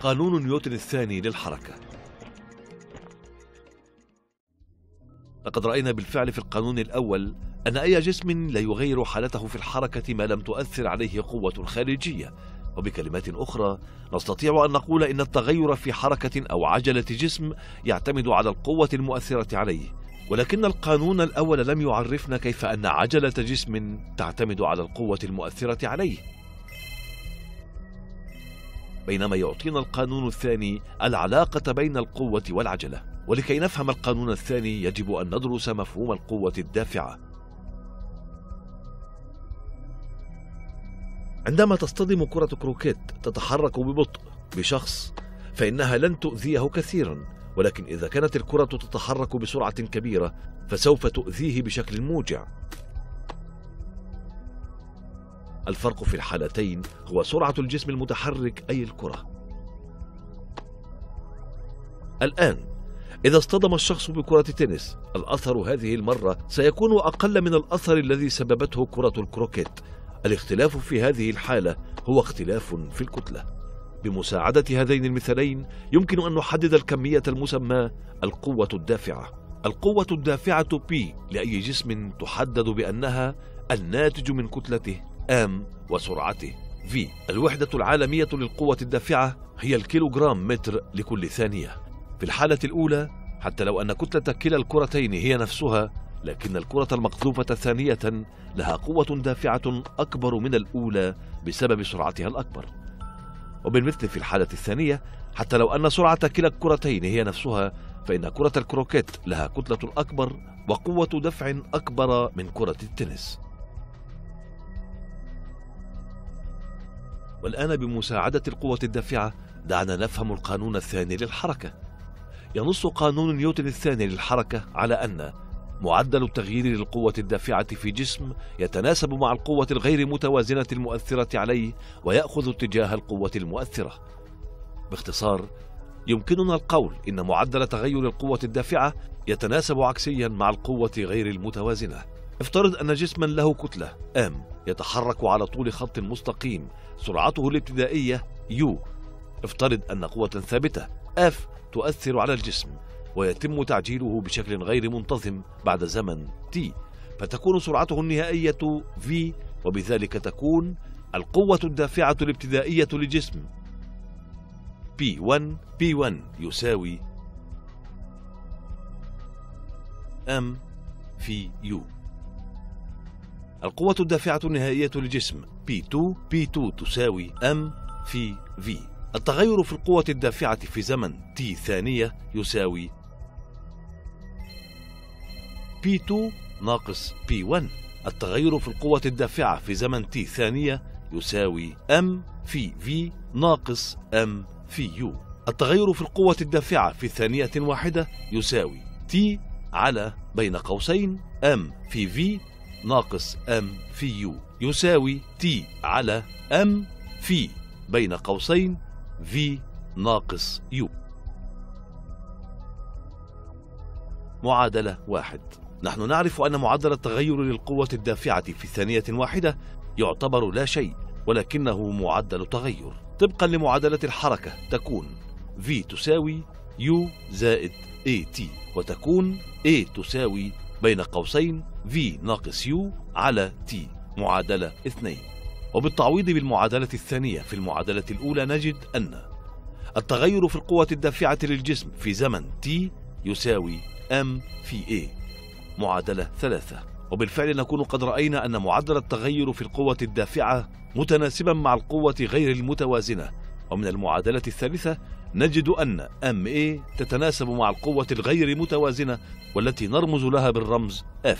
قانون نيوتن الثاني للحركة. لقد رأينا بالفعل في القانون الأول أن أي جسم لا يغير حالته في الحركة ما لم تؤثر عليه قوة خارجية. وبكلمات أخرى نستطيع أن نقول إن التغير في حركة أو عجلة جسم يعتمد على القوة المؤثرة عليه. ولكن القانون الأول لم يعرفنا كيف أن عجلة جسم تعتمد على القوة المؤثرة عليه. بينما يعطينا القانون الثاني العلاقة بين القوة والعجلة. ولكي نفهم القانون الثاني يجب أن ندرس مفهوم القوة الدافعة. عندما تصطدم كرة كروكيت تتحرك ببطء بشخص فإنها لن تؤذيه كثيرا. ولكن إذا كانت الكرة تتحرك بسرعة كبيرة فسوف تؤذيه بشكل موجع. الفرق في الحالتين هو سرعة الجسم المتحرك أي الكرة. الآن إذا اصطدم الشخص بكرة تنس الأثر هذه المرة سيكون أقل من الأثر الذي سببته كرة الكروكيت. الاختلاف في هذه الحالة هو اختلاف في الكتلة. بمساعدة هذين المثالين يمكن أن نحدد الكمية المسمى القوة الدافعة. القوة الدافعة P لأي جسم تحدد بأنها الناتج من كتلته. M وسرعته. V. الوحدة العالمية للقوة الدافعة هي الكيلوغرام متر لكل ثانية. في الحالة الأولى حتى لو أن كتلة كلا الكرتين هي نفسها لكن الكرة المقذوفة ثانية لها قوة دافعة أكبر من الأولى بسبب سرعتها الأكبر. وبالمثل في الحالة الثانية حتى لو أن سرعة كلا الكرتين هي نفسها فإن كرة الكروكيت لها كتلة أكبر وقوة دفع أكبر من كرة التنس. والآن بمساعدة القوة الدافعة دعنا نفهم القانون الثاني للحركة. ينص قانون نيوتن الثاني للحركة على أن معدل التغيير للقوة الدافعة في جسم يتناسب مع القوة الغير متوازنة المؤثرة عليه ويأخذ اتجاه القوة المؤثرة. باختصار يمكننا القول إن معدل تغير القوة الدافعة يتناسب عكسيا مع القوة غير المتوازنة. افترض أن جسما له كتلة M. يتحرك على طول خط مستقيم. سرعته الابتدائية U. افترض أن قوة ثابتة. F تؤثر على الجسم ويتم تعجيله بشكل غير منتظم بعد زمن T. فتكون سرعته النهائية V وبذلك تكون القوة الدافعة الابتدائية لجسم P1 P1 يساوي M في U. القوة الدافعة النهائية لجسم P2 P2 تساوي M في V. التغير في القوة الدافعة في زمن T ثانية يساوي P2 ناقص P1 التغير في القوة الدافعة في زمن T ثانية يساوي M في V ناقص M في U. التغير في القوة الدافعة في ثانية واحدة يساوي T على بين قوسين M في V ناقص M في U يساوي T على M في بين قوسين V ناقص U. معادلة واحد. نحن نعرف أن معدل التغير للقوة الدافعة في ثانية واحدة يعتبر لا شيء ولكنه معدل تغير. طبقا لمعادلة الحركة تكون V تساوي U زائد AT وتكون A تساوي بين قوسين V ناقص U على T. معادلة اثنين. وبالتعويض بالمعادلة الثانية في المعادلة الأولى نجد أن التغير في القوة الدافعة للجسم في زمن T يساوي M في A. معادلة ثلاثة. وبالفعل نكون قد رأينا أن معدل التغير في القوة الدافعة متناسبا مع القوة غير المتوازنة. ومن المعادلة الثالثة نجد أن MA تتناسب مع القوة الغير متوازنة والتي نرمز لها بالرمز F.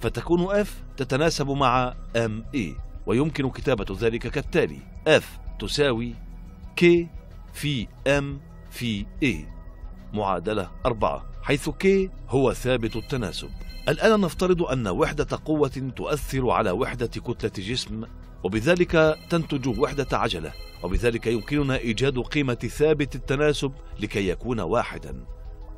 فتكون F تتناسب مع MA ويمكن كتابة ذلك كالتالي. F تساوي K في M في A. معادلة أربعة حيث K هو ثابت التناسب. الآن نفترض أن وحدة قوة تؤثر على وحدة كتلة جسم وبذلك تنتج وحدة عجلة وبذلك يمكننا إيجاد قيمة ثابت التناسب لكي يكون واحدا.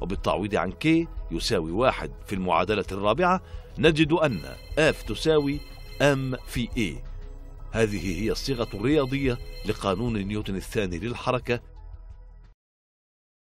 وبالتعويض عن K يساوي واحد في المعادلة الرابعة نجد أن F تساوي M في A. هذه هي الصيغة الرياضية لقانون نيوتن الثاني للحركة